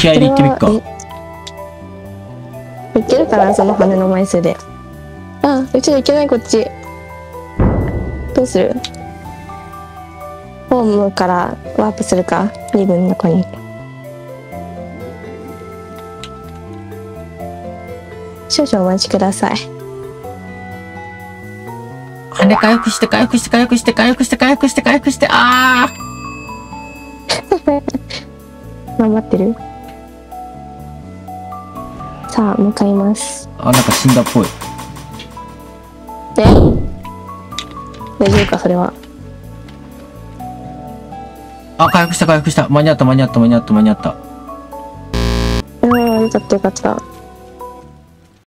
気合で行ってみっか。いけるかなその羽の枚数で。あうちのいけないこっち。どうする？ホームからワープするかリブの中に。少々お待ちください。羽回復して回復して回復して回復して回復して回復してあ 頑張ってるさあ向かいます。ーあなんか死んだっぽい。で大丈夫かそれは。あ回復した回復した。間に合った間に合った間に合った間に合った。うんよかったよかった